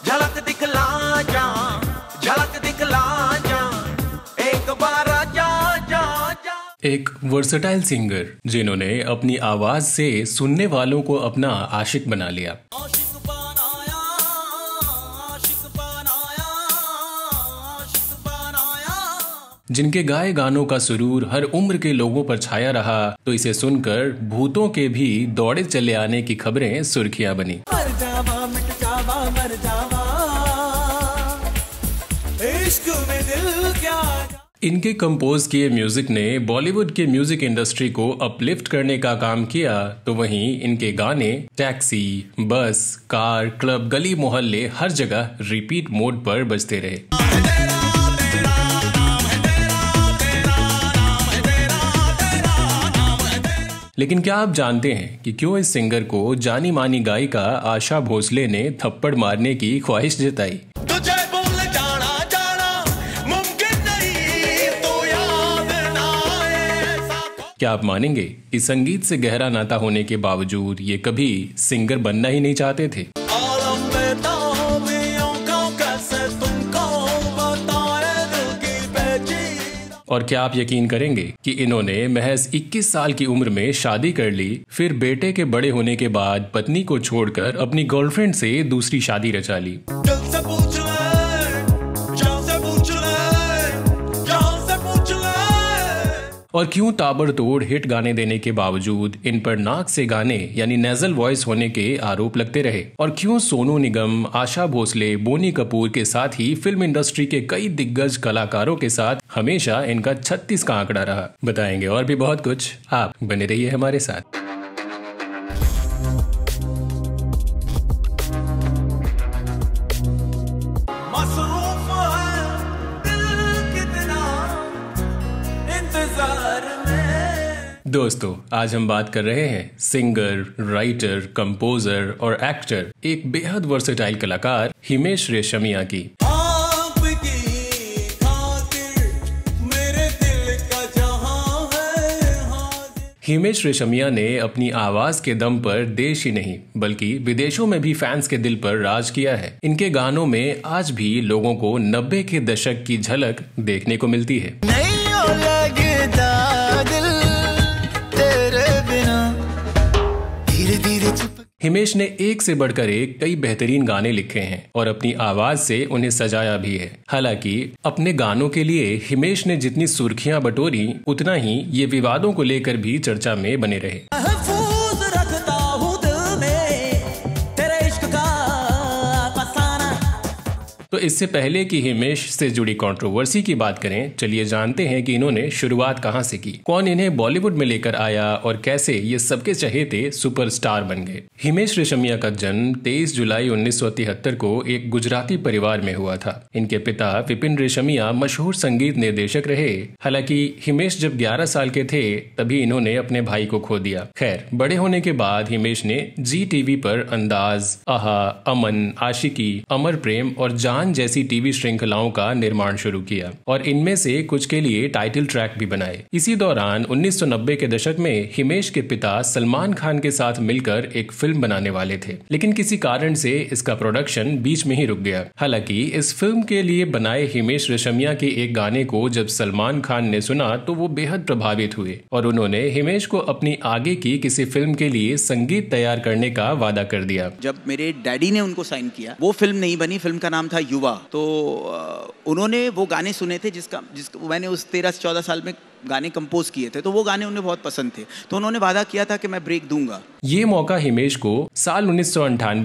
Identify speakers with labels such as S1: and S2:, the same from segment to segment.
S1: झलक दिखला जा झलक दिखला जा एक बार जा जा जा।
S2: एक वर्सटाइल सिंगर जिन्होंने अपनी आवाज़ से सुनने वालों को अपना आशिक बना लिया।
S1: आशिक बनाया आशिक बनाया आशिक बनाया।
S2: जिनके गाए गानों का सुरूर हर उम्र के लोगों पर छाया रहा तो इसे सुनकर भूतों के भी दौड़े चले आने की खबरें सुर्खियाँ बनी। इनके कंपोज किए म्यूज़िक ने बॉलीवुड के म्यूज़िक इंडस्ट्री को अपलिफ्ट करने का काम किया तो वहीं इनके गाने टैक्सी बस कार क्लब गली मोहल्ले हर जगह रिपीट मोड पर बजते रहे। लेकिन क्या आप जानते हैं कि क्यों इस सिंगर को जानी मानी गायिका आशा भोसले ने थप्पड़ मारने की ख्वाहिश जताई? क्या आप मानेंगे कि संगीत से गहरा नाता होने के बावजूद ये कभी सिंगर बनना ही नहीं चाहते थे? और क्या आप यकीन करेंगे कि इन्होंने महज 21 साल की उम्र में शादी कर ली फिर बेटे के बड़े होने के बाद पत्नी को छोड़कर अपनी गर्लफ्रेंड से दूसरी शादी रचा ले? और क्यों ताबड़तोड़ हिट गाने देने के बावजूद इन पर नाक से गाने, यानी नेजल वॉइस होने के आरोप लगते रहे? और क्यों सोनू निगम, आशा भोसले, बोनी कपूर के साथ ही फ़िल्म इंडस्ट्री के कई दिग्गज कलाकारों के साथ हमेशा इनका 36 का आंकड़ा रहा? बताएँगे और भी बहुत कुछ। आप बने रहिए हमारे साथ। दोस्तों आज हम बात कर रहे हैं सिंगर राइटर कंपोजर और एक्टर एक बेहद वर्सेटाइल कलाकार हिमेश रेशमिया की। हिमेश रेशमिया ने अपनी आवाज़ के दम पर देश ही नहीं बल्कि विदेशों में भी फैंस के दिल पर राज किया है। इनके गानों में आज भी लोगों को नब्बे के दशक की झलक देखने को मिलती हो। हिमेश ने एक से बढ़कर एक कई बेहतरीन गाने लिखे हैं और अपनी आवाज़ से उन्हें सजाया भी है। हालाँकि, अपने गानों के लिए हिमेश ने जितनी सुर्खियाँ बटोरी, उतना ही ये विवादों को लेकर भी चर्चा में बने रहे। तो इससे पहले कि हिमेश से जुड़ी कंट्रोवर्सी की बात करें, चलिए जानते हैं कि इन्होंने शुरुआत कहाँ से की। कौन इन्हें बॉलीवुड में लेकर आया और कैसे ये सबके चहेते सुपरस्टार बन गए। हिमेश रेशमिया का जन्म 23 जुलाई 1973 को एक गुजराती परिवार में हुआ था। इनके पिता विपिन रेशमिया मशहूर संगीत निर्देशक रहे। हालाँकि हिमेश जब 11 साल के थे, तभी इन्होंने अपने भाई को खो दिया। खैर, बड़े होने के बाद हिमेश ने जी टीवी पर अंदाज, आहा, अमन, आशिकी, अमर प्रेम और जान जैसी टीवी श्रृंखलाओं का निर्माण शुरू किया और इनमें से कुछ के लिए टाइटल ट्रैक भी बनाए। इसी दौरान 1990 के दशक में हिमेश के पिता सलमान खान के साथ मिलकर एक फ़िल्म बनाने वाले थे। लेकिन किसी कारण से इसका प्रोडक्शन बीच में ही रुक गया। हालाँकि इस फ़िल्म के लिए बनाए हिमेश रेशमिया के एक गाने को जब सलमान खान ने सुना तो वो बेहद प्रभावित हुए और उन्होंने हिमेश को अपनी आगे की किसी फ़िल्म के लिए संगीत तैयार करने का वादा कर दिया।
S3: जब मेरे डैडी ने उनको साइन किया, वो फ़िल्म नहीं बनी। फ़िल्म का नाम था युवा। तो उन्होंने वो गाने सुने थे जिसका, जिसको, मैंने उस तेरह चौदह साल में गाने कंपोज किए थे तो वो गाने उन्हें बहुत पसंद थे। तो उन्होंने वादा किया था कि मैं ब्रेक दूँगा।
S2: ये मौका हिमेश को साल उन्नीस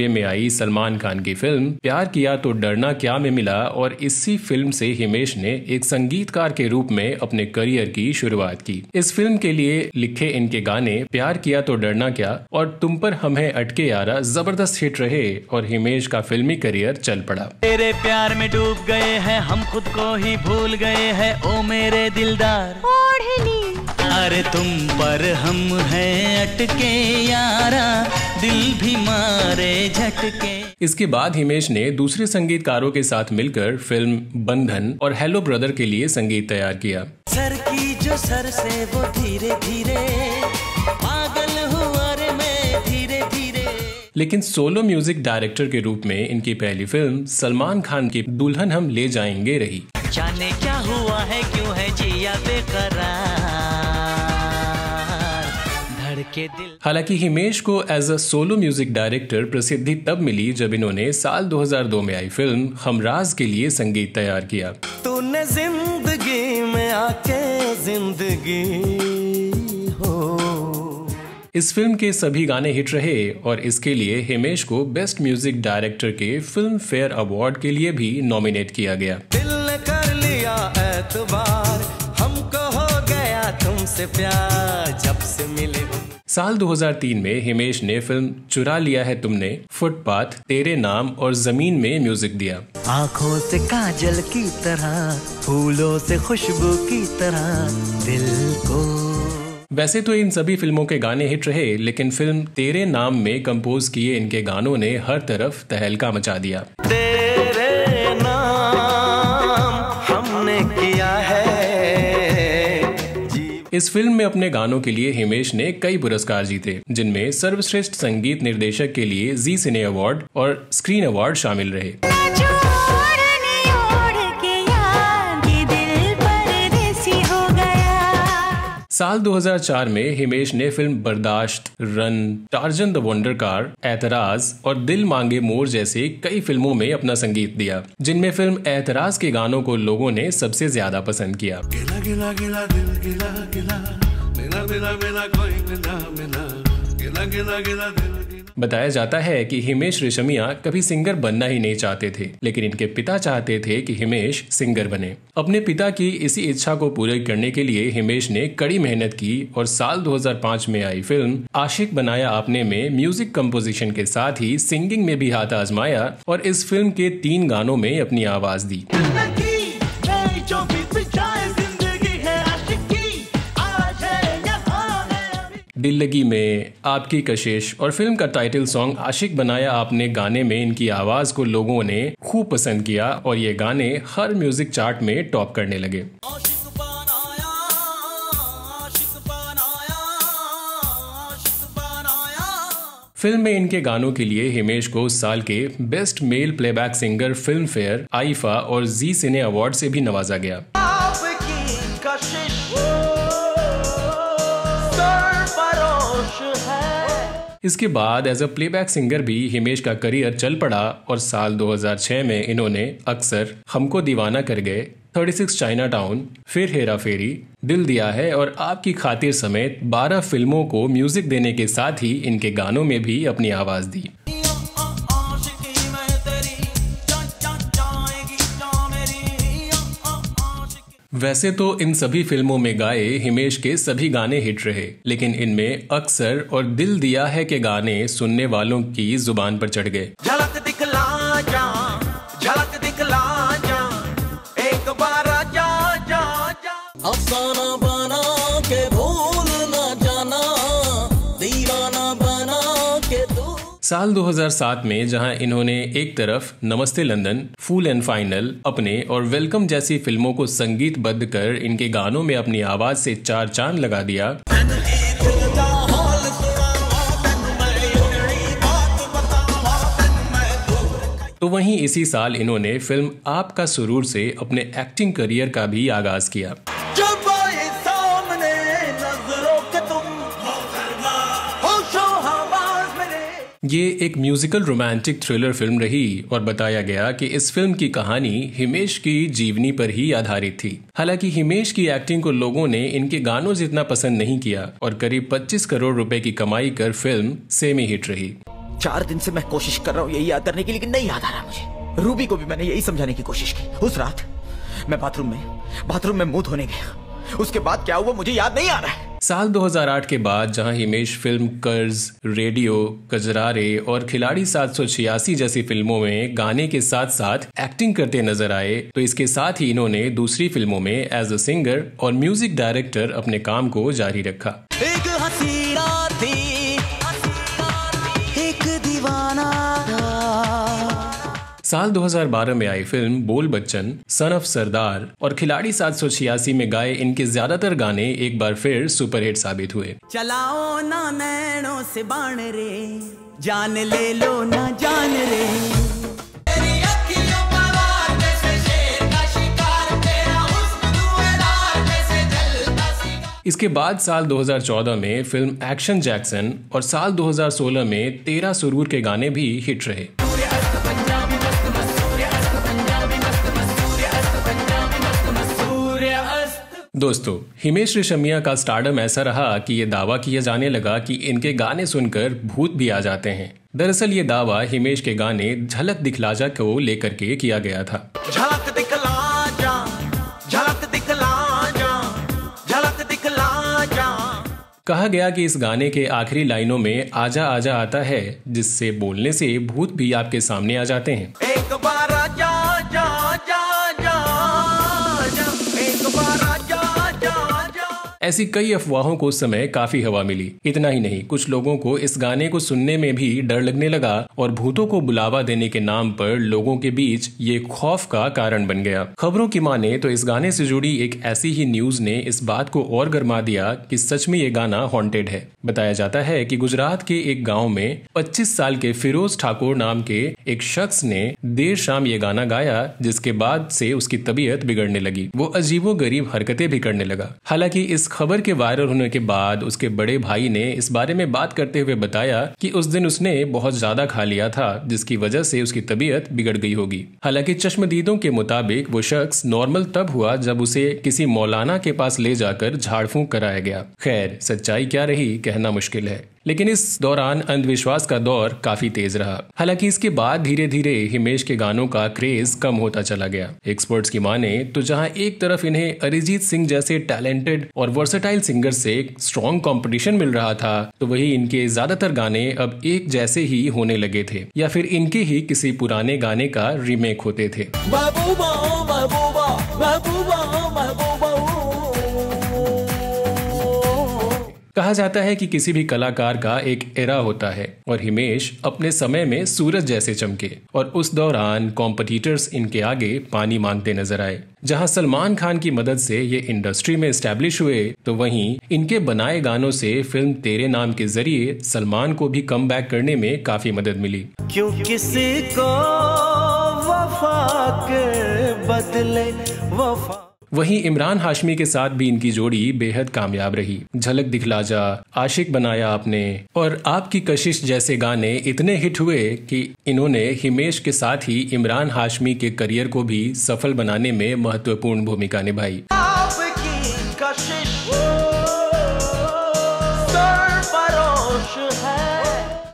S2: में आई सलमान खान की फ़िल्म प्यार किया तो डरना क्या में मिला और इसी फ़िल्म से हिमेश ने एक संगीतकार के रूप में अपने करियर की शुरुआत की। इस फ़िल्म के लिए लिखे इनके गाने प्यार किया तो डरना क्या और तुम पर हमें अटके यारा ज़बरदस्त हिट रहे और हिमेश का फिल्मी करियर चल पड़ा।
S4: तेरे प्यार में डूब गए हैं हम खुद को ही भूल गए हैं ओ मेरे दिलदार। अरे तुम पर हम हैं अटके यारा दिल भी मारे झटके।
S2: इसके बाद हिमेश ने दूसरे संगीतकारों के साथ मिलकर फ़िल्म बंधन और हेलो ब्रदर के लिए संगीत तैयार किया।
S4: सर की जो सर से वो धीरे धीरे पागल हुआ रे मैं धीरे धीरे।
S2: लेकिन सोलो म्यूज़िक डायरेक्टर के रूप में इनकी पहली फ़िल्म सलमान खान की दुल्हन हम ले जाएँगे रही।
S4: जाने क्या हुआ है क्यों जिया बेकरार। धड़के दिल।
S2: हालाँकि हिमेश को as a solo music director प्रसिद्धि तब मिली जब इन्होंने साल 2002 में आई फ़िल्म हमराज के लिए संगीत तैयार किया।
S1: तूने ज़िंदगी में आके ज़िंदगी हो।
S2: इस फ़िल्म के सभी गाने हिट रहे और इसके लिए हिमेश को बेस्ट म्यूज़िक डायरेक्टर के फ़िल्म फेयर अवार्ड के लिए भी नॉमिनेट किया गया।
S1: दिल लिया एतबार। हमको हो गया तुमसे प्यार जब से मिले।
S2: साल 2003 में हिमेश ने फ़िल्म चुरा लिया है तुमने फुटपाथ तेरे नाम और ज़मीन में म्यूज़िक दिया।
S1: आँखों से काजल की तरह फूलों से खुशबू की तरह दिल को।
S2: वैसे तो इन सभी फ़िल्मों के गाने हिट रहे लेकिन फ़िल्म तेरे नाम में कंपोज किए इनके गानों ने हर तरफ़ तहलका मचा दिया। इस फ़िल्म में अपने गानों के लिए हिमेश ने कई पुरस्कार जीते, जिनमें सर्वश्रेष्ठ संगीत निर्देशक के लिए जी सिने अवार्ड और स्क्रीन अवार्ड शामिल रहे। साल 2004 में हिमेश ने film Bardaasht, run, Tarzan the wonder car, Aitraaz और दिल मांगे मोर जैसे कई फ़िल्मों में अपना संगीत दिया, जिनमें फ़िल्म ऐतराज के गानों को लोगों ने सबसे ज़्यादा पसंद किया।
S5: गिला गिला गिला, दिल, गिला गिला कोई गिला गिला गिला, दिल
S2: बताया जाता है कि हिमेश रेशमिया कभी सिंगर बनना ही नहीं चाहते थे, लेकिन इनके पिता चाहते थे कि हिमेश सिंगर बने। अपने पिता की इसी इच्छा को पूरे करने के लिए हिमेश ने कड़ी मेहनत की और साल 2005 में आई फ़िल्म आशिक बनाया आपने में म्यूज़िक कंपोजिशन के साथ ही सिंगिंग में भी हाथ आजमाया और इस फ़िल्म के तीन गानों में अपनी आवाज़ दी। दिल लगी में आपकी कशिश और फ़िल्म का टाइटल सॉन्ग आशिक बनाया आपने गाने में इनकी आवाज़ को लोगों ने खूब पसंद किया और ये गाने हर म्यूज़िक चार्ट में टॉप करने लगे। फ़िल्म में इनके गानों के लिए हिमेश को उस साल के best male playback singer Filmfare IIFA और जी सिने अवार्ड से भी नवाजा गया। इसके बाद एज अ प्लेबैक सिंगर भी हिमेश का करियर चल पड़ा और साल 2006 में इन्होंने अक्सर हमको दीवाना कर गए 36 चाइना टाउन फिर हेरा फेरी, दिल दिया है और आपकी खातिर समेत 12 फ़िल्मों को म्यूज़िक देने के साथ ही इनके गानों में भी अपनी आवाज़ दी। वैसे तो इन सभी फ़िल्मों में गाए हिमेश के सभी गाने हिट रहे, लेकिन इनमें अक्सर और दिल दिया है के गाने सुनने वालों की ज़ुबान पर चढ़ गए। साल 2007 में जहाँ इन्होंने एक तरफ़ नमस्ते लंदन, फूल एंड फाइनल, अपने और वेलकम जैसी फ़िल्मों को संगीतबद्ध कर इनके गानों में अपनी आवाज़ से चार चाँद लगा दिया। तो वहीं इसी साल इन्होंने फ़िल्म आपका सुरूर से अपने एक्टिंग करियर का भी आगाज़ किया। ये एक म्यूजिकल रोमांटिक थ्रिलर फ़िल्म रही और बताया गया कि इस फ़िल्म की कहानी हिमेश की जीवनी पर ही आधारित थी। हालाँकि हिमेश की एक्टिंग को लोगों ने इनके गानों जितना पसंद नहीं किया और करीब 25 करोड़ रुपए की कमाई कर फ़िल्म सेमी हिट रही।
S3: चार दिन से मैं कोशिश कर रहा हूँ यही याद करने की, लेकिन नहीं याद आ रहा मुझे। रूबी को भी मैंने यही समझाने की कोशिश की। उस रात मैं बाथरूम में बाथरूम में मुँह धोने गया। उसके बाद क्या हुआ मुझे याद नहीं आ रहा है।
S2: साल 2008 के बाद, जहाँ हिमेश फ़िल्म कर्ज, रेडियो, कजरारे और खिलाड़ी सात सौ छियासी जैसी फ़िल्मों में गाने के साथ साथ एक्टिंग करते नज़र आए तो इसके साथ ही इन्होंने दूसरी फ़िल्मों में एज अ सिंगर और म्यूज़िक डायरेक्टर अपने काम को जारी रखा।
S1: एक हसीना
S2: साल 2012 में आई फ़िल्म बोल बच्चन सन ऑफ़ सरदार और खिलाड़ी सात सौ छियासी में गाए इनके ज़्यादातर गाने एक बार फिर सुपरहिट साबित हुए।
S1: चलाओ ना नैनों से बाण रे जान ले लो ना जान रे।
S2: इसके बाद साल 2014 में फ़िल्म एक्शन जैक्सन और साल 2016 में तेरा सुरूर के गाने भी हिट रहे। दोस्तों हिमेश रेशमिया का स्टार्डम ऐसा रहा कि ये दावा किया जाने लगा कि इनके गाने सुनकर भूत भी आ जाते हैं। दरअसल ये दावा हिमेश के गाने झलक दिखला जा को लेकर के किया गया था।
S1: झलक झलक झलक
S2: कहा गया कि इस गाने के आखिरी लाइनों में आजा आजा आता है जिससे बोलने से भूत भी आपके सामने आ जाते हैं।
S1: एक बार जा जा
S2: ऐसी कई अफवाहों को उस समय काफ़ी हवा मिली। इतना ही नहीं, कुछ लोगों को इस गाने को सुनने में भी डर लगने लगा और भूतों को बुलावा देने के नाम पर लोगों के बीच ये खौफ का कारण बन गया। खबरों की माने तो इस गाने से जुड़ी एक ऐसी ही न्यूज़ ने इस बात को और गर्मा दिया कि सच में ये गाना हॉन्टेड है। बताया जाता है कि गुजरात के एक गाँव में 25 साल के फिरोज ठाकुर नाम के एक शख्स ने देर शाम ये गाना गाया, जिसके बाद से उसकी तबीयत बिगड़ने लगी। वो अजीबो गरीब हरकतें भी करने लगा। हालाँकि इस खबर के वायरल होने के बाद उसके बड़े भाई ने इस बारे में बात करते हुए बताया कि उस दिन उसने बहुत ज़्यादा खा लिया था, जिसकी वजह से उसकी तबीयत बिगड़ गई होगी। हालाँकि चश्मदीदों के मुताबिक वो शख्स नॉर्मल तब हुआ जब उसे किसी मौलाना के पास ले जाकर झाड़फूंक कराया गया। खैर, सच्चाई क्या रही, कहना मुश्किल है। लेकिन इस दौरान अंधविश्वास का दौर काफ़ी तेज रहा। हालाँकि इसके बाद धीरे धीरे हिमेश के गानों का क्रेज कम होता चला गया। एक्सपर्ट्स की माने तो जहाँ एक तरफ़ इन्हें अरिजीत सिंह जैसे टैलेंटेड और वर्सेटाइल सिंगर से स्ट्रॉन्ग कॉम्पिटिशन मिल रहा था तो वही इनके ज़्यादातर गाने अब एक जैसे ही होने लगे थे, या फिर इनके ही किसी पुराने गाने का रीमेक होते थे।
S1: महबूबा महबूबा महबूबा महबूबा
S2: कहा जाता है कि किसी भी कलाकार का एक एरा होता है और हिमेश अपने समय में सूरज जैसे चमके और उस दौरान कॉम्पिटिटर्स इनके आगे पानी मांगते नज़र आए। जहाँ सलमान खान की मदद से ये इंडस्ट्री में स्टैब्लिश हुए तो वहीं इनके बनाए गानों से फ़िल्म तेरे नाम के ज़रिए सलमान को भी कम करने में काफ़ी मदद मिली।
S1: क्यों किसी को वफा के बदले वफा
S2: वहीं इमरान हाशमी के साथ भी इनकी जोड़ी बेहद कामयाब रही। झलक दिखला जा आशिक बनाया आपने। और आपकी कशिश जैसे गाने इतने हिट हुए कि इन्होंने हिमेश के साथ ही इमरान हाशमी के करियर को भी सफल बनाने में महत्वपूर्ण भूमिका निभाई।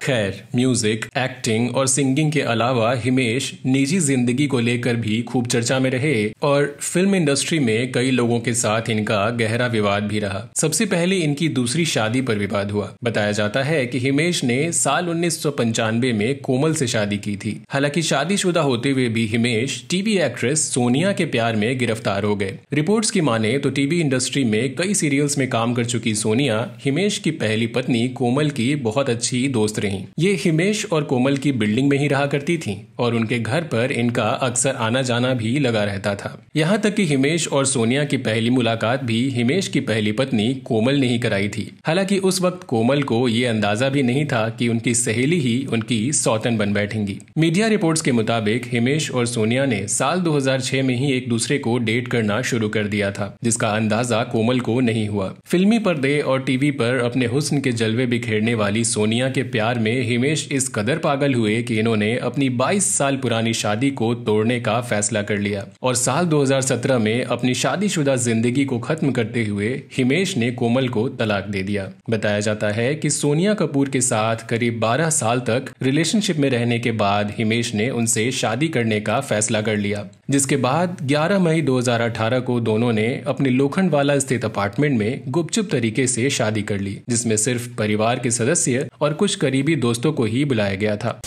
S2: खैर म्यूज़िक एक्टिंग और सिंगिंग के अलावा हिमेश निजी ज़िंदगी को लेकर भी खूब चर्चा में रहे और फ़िल्म इंडस्ट्री में कई लोगों के साथ इनका गहरा विवाद भी रहा। सबसे पहले इनकी दूसरी शादी पर विवाद हुआ। बताया जाता है कि हिमेश ने साल उन्नीस सौ पंचानवे में कोमल से शादी की थी। हालाँकि शादीशुदा होते हुए भी हिमेश टीवी एक्ट्रेस सोनिया के प्यार में गिरफ़्तार हो गए। रिपोर्ट्स की माने तो टीवी इंडस्ट्री में कई सीरियल्स में काम कर चुकी सोनिया हिमेश की पहली पत्नी कोमल की बहुत अच्छी दोस्त रही। ये हिमेश और कोमल की बिल्डिंग में ही रहा करती थी और उनके घर पर इनका अक्सर आना जाना भी लगा रहता था। यहाँ तक कि हिमेश और सोनिया की पहली मुलाकात भी हिमेश की पहली पत्नी कोमल ने ही कराई थी। हालाँकि उस वक्त कोमल को ये अंदाज़ा भी नहीं था कि उनकी सहेली ही उनकी सौतन बन बैठेंगी। मीडिया रिपोर्ट्स के मुताबिक हिमेश और सोनिया ने साल 2006 में ही एक दूसरे को डेट करना शुरू कर दिया था, जिसका अंदाज़ा कोमल को नहीं हुआ। फिल्मी पर्दे और टीवी पर अपने हुस्न के जलवे बिखेरने वाली सोनिया के प्यार में हिमेश इस कदर पागल हुए कि इन्होंने अपनी 22 साल पुरानी शादी को तोड़ने का फैसला कर लिया। और साल 2017 में अपनी शादीशुदा ज़िंदगी को खत्म करते हुए हिमेश ने कोमल को तलाक दे दिया। बताया जाता है कि सोनिया कपूर के साथ करीब 12 साल तक रिलेशनशिप में रहने के बाद हिमेश ने उनसे शादी करने का फैसला कर लिया, जिसके बाद 11 मई 2018 को दोनों ने अपने लोखंडवाला स्थित अपार्टमेंट में गुपचुप तरीके से शादी कर ली, जिसमें सिर्फ़ परिवार के सदस्य और कुछ करीबी दोस्तों को ही बुलाया गया था।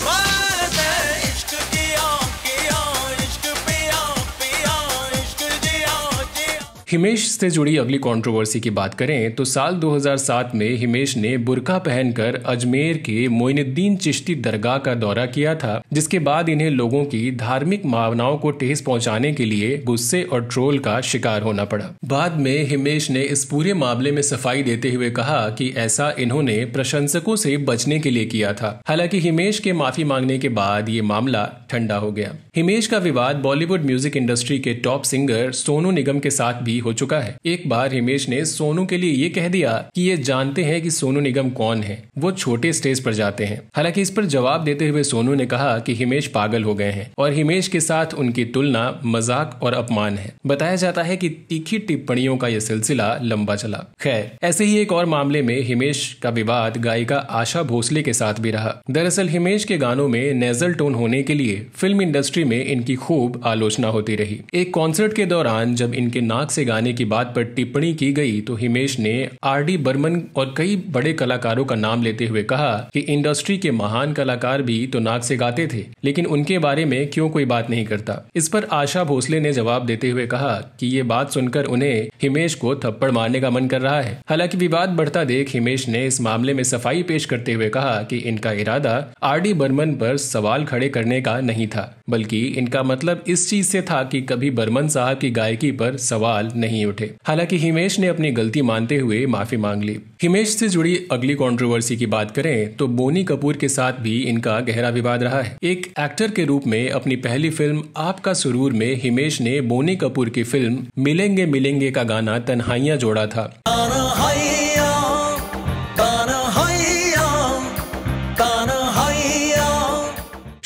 S2: हिमेश से जुड़ी अगली कंट्रोवर्सी की बात करें तो साल 2007 में हिमेश ने बुरका पहनकर अजमेर के मोइनुद्दीन चिश्ती दरगाह का दौरा किया था, जिसके बाद इन्हें लोगों की धार्मिक भावनाओं को ठेस पहुँचाने के लिए गुस्से और ट्रोल का शिकार होना पड़ा। बाद में हिमेश ने इस पूरे मामले में सफ़ाई देते हुए कहा कि ऐसा इन्होंने प्रशंसकों से बचने के लिए किया था। हालाँकि हिमेश के माफ़ी मांगने के बाद ये मामला ठंडा हो गया। हिमेश का विवाद बॉलीवुड म्यूज़िक इंडस्ट्री के टॉप सिंगर सोनू निगम के साथ भी हो चुका है। एक बार हिमेश ने सोनू के लिए ये कह दिया कि ये जानते हैं कि सोनू निगम कौन है। वो छोटे स्टेज पर जाते हैं। हालाँकि इस पर जवाब देते हुए सोनू ने कहा कि हिमेश पागल हो गए हैं और हिमेश के साथ उनकी तुलना मज़ाक और अपमान है। बताया जाता है की तीखी टिप्पणियों का यह सिलसिला लंबा चला। खैर, ऐसे ही एक और मामले में हिमेश का विवाद गायिका आशा भोसले के साथ भी रहा। दरअसल हिमेश के गानों में नेजल टोन होने के लिए फ़िल्म इंडस्ट्री में इनकी खूब आलोचना होती रही। एक कॉन्सर्ट के दौरान जब इनके नाक से गाने की बात पर टिप्पणी की गई तो हिमेश ने आर डी बर्मन और कई बड़े कलाकारों का नाम लेते हुए कहा कि इंडस्ट्री के महान कलाकार भी तो नाक से गाते थे, लेकिन उनके बारे में क्यों कोई बात नहीं करता? इस पर आशा भोसले ने जवाब देते हुए कहा कि ये बात सुनकर उन्हें हिमेश को थप्पड़ मारने का मन कर रहा है। हालाँकि विवाद बढ़ता देख हिमेश ने इस मामले में सफ़ाई पेश करते हुए कहा कि इनका इरादा आर डी बर्मन पर सवाल खड़े करने का नहीं था, बल्कि इनका मतलब इस चीज़ से था कि कभी बर्मन साहब की गायकी पर सवाल नहीं उठे। हालाँकि हिमेश ने अपनी गलती मानते हुए माफ़ी मांग ली। हिमेश से जुड़ी अगली कंट्रोवर्सी की बात करें तो बोनी कपूर के साथ भी इनका गहरा विवाद रहा है। एक एक्टर के रूप में अपनी पहली फ़िल्म आपका सुरूर में हिमेश ने बोनी कपूर की फ़िल्म मिलेंगे मिलेंगे का गाना तन्हाइयाँ जोड़ा था।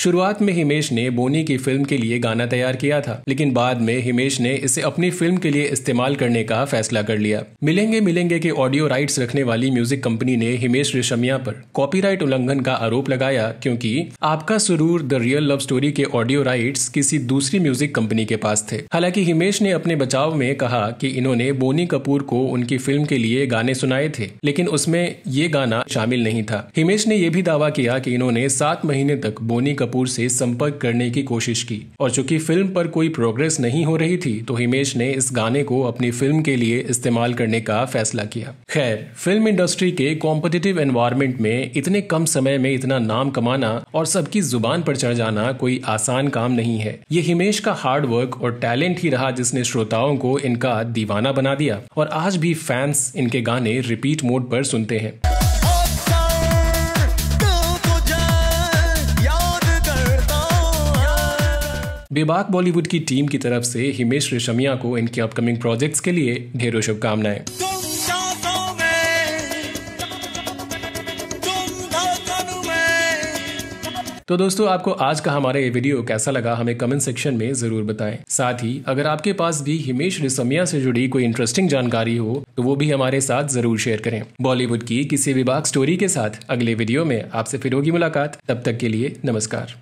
S2: शुरुआत में हिमेश ने बोनी की फ़िल्म के लिए गाना तैयार किया था, लेकिन बाद में हिमेश ने इसे अपनी फ़िल्म के लिए इस्तेमाल करने का फैसला कर लिया। मिलेंगे मिलेंगे के ऑडियो राइट्स रखने वाली म्यूज़िक कंपनी ने हिमेश रेशमिया पर कॉपीराइट उल्लंघन का आरोप लगाया, क्योंकि आपका Suroor the real love story के ऑडियो राइट्स किसी दूसरी म्यूज़िक कंपनी के पास थे। हालाँकि हिमेश ने अपने बचाव में कहा कि इन्होंने बोनी कपूर को उनकी फ़िल्म के लिए गाने सुनाए थे, लेकिन उसमें ये गाना शामिल नहीं था। हिमेश ने यह भी दावा किया कि इन्होंने सात महीने तक बोनी कपूर से संपर्क करने की कोशिश की। और चूँकि फ़िल्म पर कोई प्रोग्रेस नहीं हो रही थी तो हिमेश ने इस गाने को अपनी फ़िल्म के लिए इस्तेमाल करने का फैसला किया। खैर फ़िल्म इंडस्ट्री के कॉम्पिटिटिव एनवायरमेंट में इतने कम समय में इतना नाम कमाना और सबकी ज़ुबान पर चढ़ जाना कोई आसान काम नहीं है। ये हिमेश का हार्ड वर्क और टैलेंट ही रहा जिसने श्रोताओं को इनका दीवाना बना दिया। और आज भी फैंस इनके गाने रिपीट मोड पर सुनते हैं। बेबाक बॉलीवुड की टीम की तरफ़ से हिमेश रेशमिया को इनके अपकमिंग प्रोजेक्ट्स के लिए ढेरों शुभकामनाएँ। तो दोस्तों आपको आज का हमारा ये वीडियो कैसा लगा हमें कमेंट सेक्शन में ज़रूर बताएँ। साथ ही अगर आपके पास भी हिमेश रेशमिया से जुड़ी कोई इंटरेस्टिंग जानकारी हो तो वो भी हमारे साथ ज़रूर शेयर करें। बॉलीवुड की किसी विभाग स्टोरी के साथ अगले वीडियो में आपसे फिर होगी मुलाकात। तब तक के लिए नमस्कार।